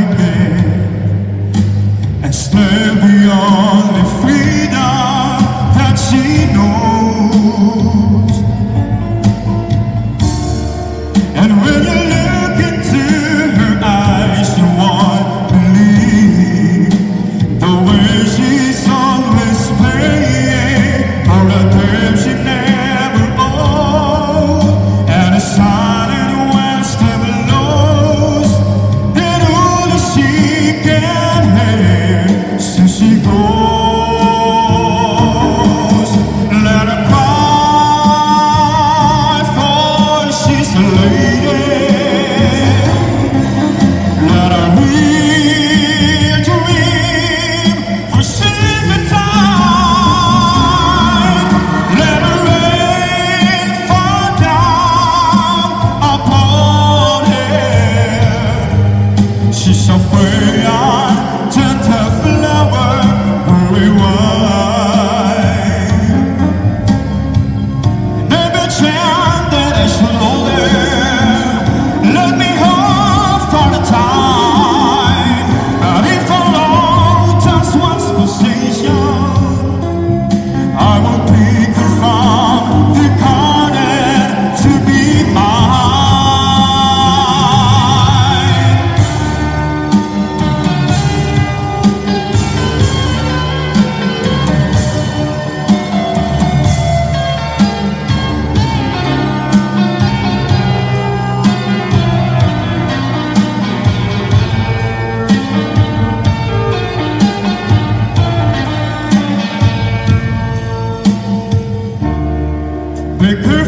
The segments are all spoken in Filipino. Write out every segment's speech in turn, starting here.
awakening and still the only freedom that she knows. And can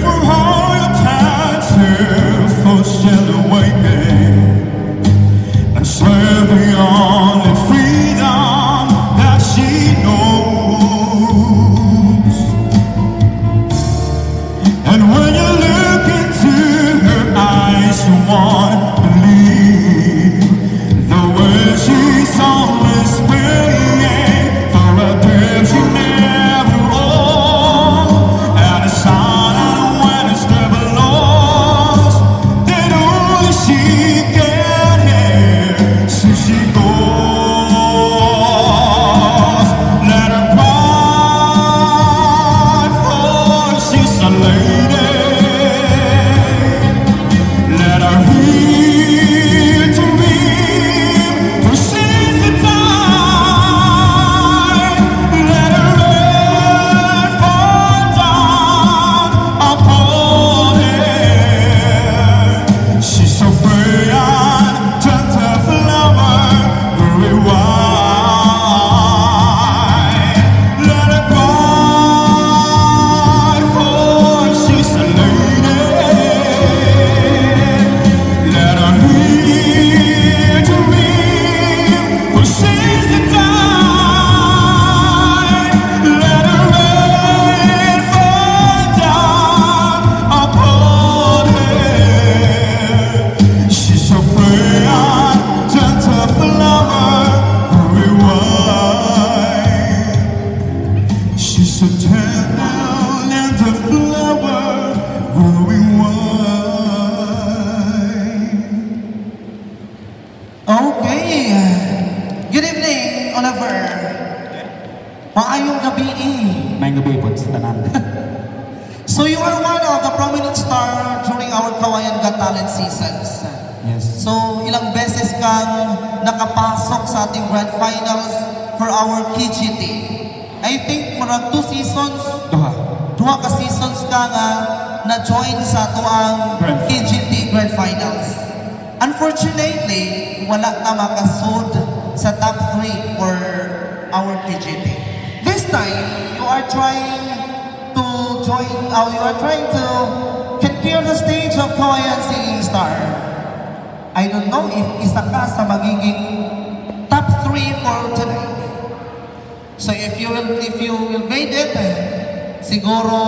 for all your passion, for shallow. Maayong gabi. May gabi po sa tanan. So you are one of the prominent star during our Kawayan Got Talent seasons. Yes. So ilang beses kang nakapasok sa ating grand finals for our KGT. I think marag two seasons, Duha. duha ka seasons ka nga na-join sa tuang KGT Grand Finals. Unfortunately, wala ka makasud sa top 3 for our KGT. This time, you are trying to join, uh, you are trying to secure the stage of Kawayan Singing Star. I don't know if isa ka sa magiging top 3 for tonight. So if you will if you will made it, siguro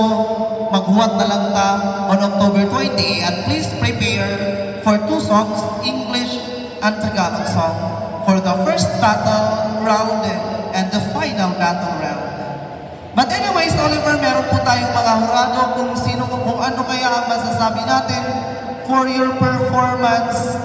maghuwat na lang ta on October 20 and please prepare for two songs, English and Tagalog song the first battle round and the final battle round. But anyways, Oliver, meron po tayong mga hurado kung sino kung ano kaya ang masasabi natin for your performance